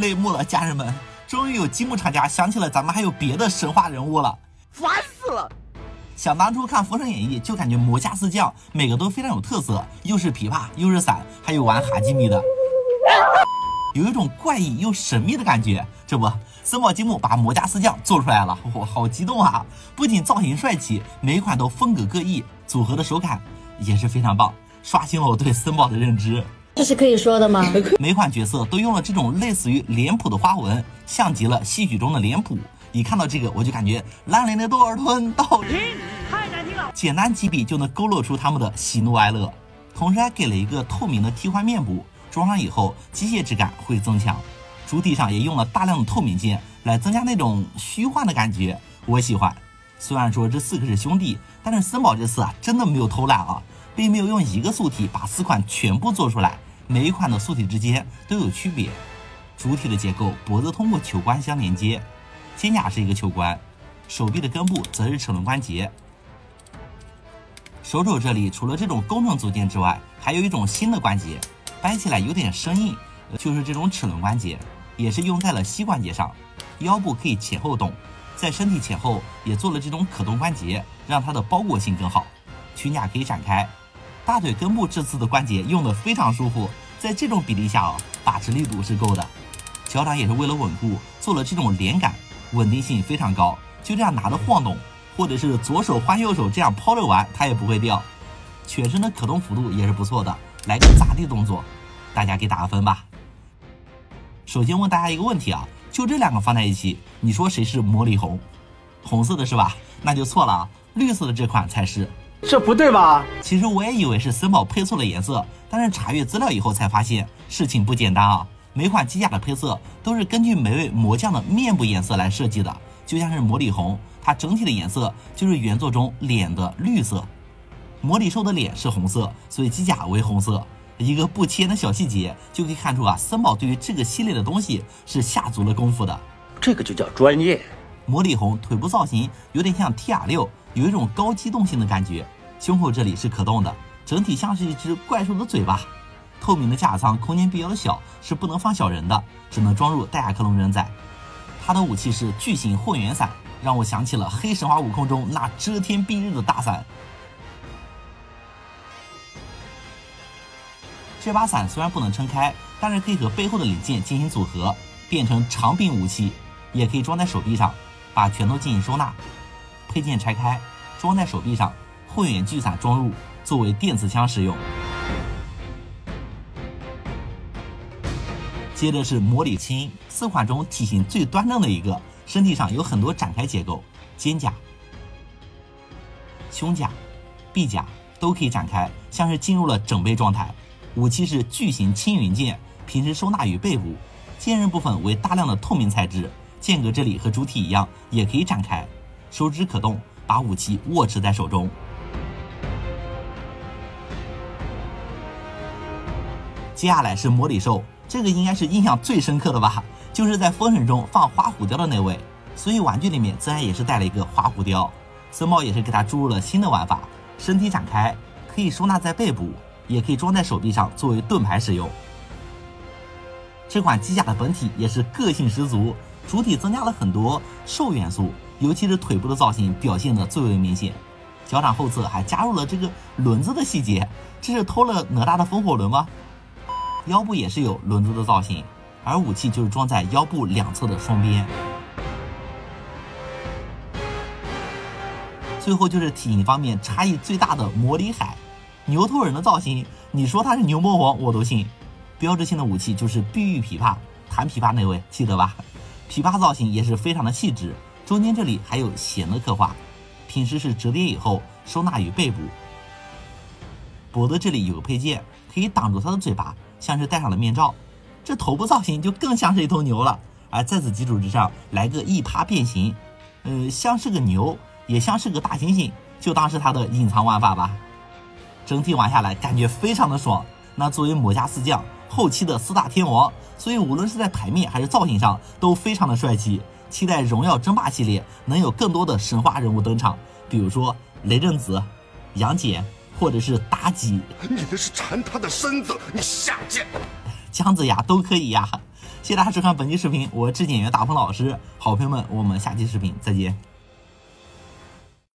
泪目了，家人们！终于有积木厂家想起了咱们还有别的神话人物了，烦死了！想当初看《封神演义》，就感觉魔家四将每个都非常有特色，又是琵琶，又是伞，还有玩哈基米的，有一种怪异又神秘的感觉。这不，森宝积木把魔家四将做出来了，我好激动啊！不仅造型帅气，每一款都风格各异，组合的手感也是非常棒，刷新了我对森宝的认知。这是可以说的吗？每款角色都用了这种类似于脸谱的花纹，像极了戏曲中的脸谱。一看到这个，我就感觉烂脸的多尔吞到太难听了。简单几笔就能勾勒出他们的喜怒哀乐，同时还给了一个透明的替换面部，装上以后机械质感会增强。主体上也用了大量的透明件来增加那种虚幻的感觉，我喜欢。虽然说这四个是兄弟，但是森宝这次啊真的没有偷懒啊，并没有用一个素体把四款全部做出来，每一款的素体之间都有区别。主体的结构，脖子通过球关相连接。肩胛是一个球关，手臂的根部则是齿轮关节。手肘这里除了这种工程组件之外，还有一种新的关节，掰起来有点生硬，就是这种齿轮关节，也是用在了膝关节上。腰部可以前后动，在身体前后也做了这种可动关节，让它的包裹性更好。裙甲可以展开，大腿根部这次的关节用的非常舒服，在这种比例下啊，把持力度是够的。脚掌也是为了稳固，做了这种连杆。稳定性非常高，就这样拿着晃动，或者是左手换右手这样抛着玩，它也不会掉。全身的可动幅度也是不错的，来个砸地动作，大家给打个分吧。首先问大家一个问题啊，就这两个放在一起，你说谁是魔力红？红色的是吧？那就错了啊，绿色的这款才是。这不对吧？其实我也以为是森宝配错了颜色，但是查阅资料以后才发现事情不简单啊。每款机甲的配色都是根据每位魔将的面部颜色来设计的，就像是魔力红，它整体的颜色就是原作中脸的绿色。魔力兽的脸是红色，所以机甲为红色。一个不起眼的小细节就可以看出啊，森宝对于这个系列的东西是下足了功夫的。这个就叫专业。魔力红腿部造型有点像 T R 六，有一种高机动性的感觉。胸口这里是可动的，整体像是一只怪兽的嘴巴。透明的驾驶舱空间比较小，是不能放小人的，只能装入戴亚克隆人仔。他的武器是巨型混元伞，让我想起了黑神话悟空中那遮天蔽日的大伞。这把伞虽然不能撑开，但是可以和背后的零件进行组合，变成长柄武器，也可以装在手臂上，把拳头进行收纳。配件拆开，装在手臂上，混元巨伞装入，作为电磁枪使用。接着是魔力青，四款中体型最端正的一个，身体上有很多展开结构，肩甲、胸甲、臂甲都可以展开，像是进入了整备状态。武器是巨型青云剑，平时收纳于背部，剑刃部分为大量的透明材质，剑格这里和主体一样，也可以展开，手指可动，把武器握持在手中。接下来是魔力兽。这个应该是印象最深刻的吧，就是在风神中放花虎雕的那位，所以玩具里面自然也是带了一个花虎雕。森宝也是给它注入了新的玩法，身体展开可以收纳在背部，也可以装在手臂上作为盾牌使用。这款机甲的本体也是个性十足，主体增加了很多兽元素，尤其是腿部的造型表现的最为明显，脚掌后侧还加入了这个轮子的细节，这是偷了哪吒的风火轮吗？腰部也是有轮子的造型，而武器就是装在腰部两侧的双边。最后就是体型方面差异最大的魔力海，牛头人的造型，你说他是牛魔王我都信。标志性的武器就是碧玉琵琶，弹琵琶那位记得吧？琵琶造型也是非常的细致，中间这里还有弦的刻画，平时是折叠以后收纳于背部。脖子这里有个配件，可以挡住他的嘴巴。像是戴上了面罩，这头部造型就更像是一头牛了。而在此基础之上来个一趴变形，呃，像是个牛，也像是个大猩猩，就当是它的隐藏玩法吧。整体玩下来感觉非常的爽。那作为魔家四将后期的四大天王，所以无论是在牌面还是造型上都非常的帅气。期待荣耀争霸系列能有更多的神话人物登场，比如说雷震子、杨戬。或者是妲己，你那是馋他的身子，你下贱！姜子牙都可以呀。谢谢大家收看本期视频，我是质检员大鹏老师，好朋友们，我们下期视频再见。